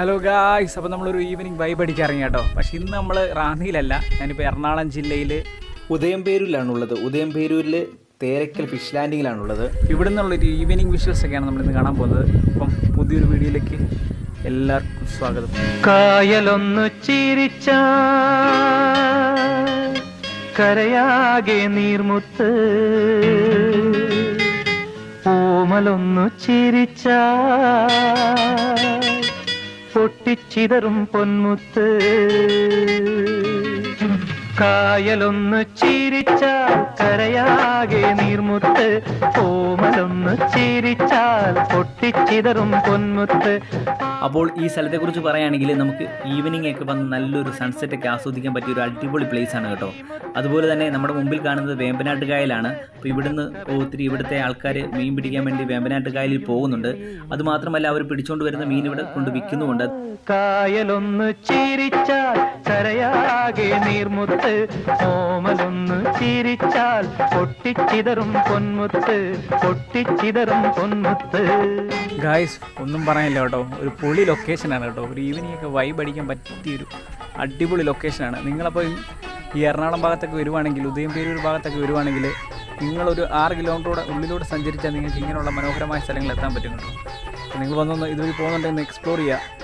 Hello guys അപ്പോൾ നമ്മളൊരു evening vibe അടിക്കാൻ ഇറങ്ങി കേട്ടോ. പക്ഷെ ഇന്ന് നമ്മൾ റാന്നിയിലല്ല. ഞാനിപ്പോൾ എറണാകുളം ജില്ലയിൽ ഉദയംപേരൂരിലാണുള്ളത്. ഉദയംപേരൂരിൽ തേരക്കൽ ഫിഷ് ലാൻഡിങ്ങിലാണുള്ളത് ഇവിടെ നിന്നുള്ളൊരു ഈവനിങ് വിഷ്വൽസ് ഒക്കെയാണ് നമ്മളിന്ന് കാണാൻ പോകുന്നത്. അപ്പം പുതിയൊരു വീഡിയോയിലേക്ക് എല്ലാവർക്കും സ്വാഗതം. കായലൊന്നു ചിരിച്ച കരയാകെ നീർമുത്ത് ഓമലൊന്നു ചിരിച്ച പൊട്ടിച്ചിതറും പൊന്മുത്ത്. കായലൊന്ന് ചിരിച്ചാൽ കരയാകെ നീർമുത്ത്. ഓമലൊന്നു ചിരിച്ചാൽ പൊട്ടിച്ചിതറും പൊന്മുത്ത്. അപ്പോൾ ഈ സ്ഥലത്തെക്കുറിച്ച് പറയുകയാണെങ്കിൽ നമുക്ക് ഈവനിങ് ഒക്കെ വന്ന് നല്ലൊരു സൺസെറ്റ് ഒക്കെ ആസ്വദിക്കാൻ പറ്റിയ ഒരു അടിപൊളി പ്ലേസ് ആണ് കേട്ടോ. അതുപോലെ തന്നെ നമ്മുടെ മുമ്പിൽ കാണുന്നത് വേമ്പനാട്ട് കായലാണ് അപ്പോൾ ഇവിടുന്ന് ഒത്തിരി ഇവിടുത്തെ ആൾക്കാർ മീൻ പിടിക്കാൻ വേണ്ടി വേമ്പനാട്ട് കായലിൽ പോകുന്നുണ്ട് അതുമാത്രമല്ല അവർ പിടിച്ചുകൊണ്ട് വരുന്ന മീൻ ഇവിടെ കൊണ്ട് വിൽക്കുന്നുമുണ്ട്. കായലൊന്ന് ചിരിച്ചാൽ കരയാകെ നീർമുത്ത്. ഓമലൊന്ന് ചിരിച്ചാൽ പൊട്ടിച്ചിതറും പൊന്മുത്ത്. പൊട്ടിച്ചിതറും പൊന്മുത്ത്. ഗായ്സ് ഒന്നും പറയാനില്ല കേട്ടോ. ഒരു പൊളി ലൊക്കേഷനാണ് കേട്ടോ. ഒരു ഈവനിങ് ഒക്കെ വൈബ് അടിക്കാൻ പറ്റിയൊരു അടിപൊളി ലൊക്കേഷനാണ് നിങ്ങളപ്പോൾ ഈ എറണാകുളം ഭാഗത്തൊക്കെ വരുവാണെങ്കിൽ ഉദയംപേരൂർ ഭാഗത്തൊക്കെ വരുവാണെങ്കിൽ നിങ്ങളൊരു ആറ് കിലോമീറ്ററോടെ ഉള്ളിലൂടെ സഞ്ചരിച്ചാൽ നിങ്ങൾക്ക് ഇങ്ങനെയുള്ള മനോഹരമായ സ്ഥലങ്ങളിൽ എത്താൻ പറ്റും കേട്ടോ. അപ്പോൾ നിങ്ങൾ വന്നൊന്ന് ഇതുവഴി പോകുന്നുണ്ടെങ്കിൽ എക്സ്പ്ലോർ ചെയ്യുക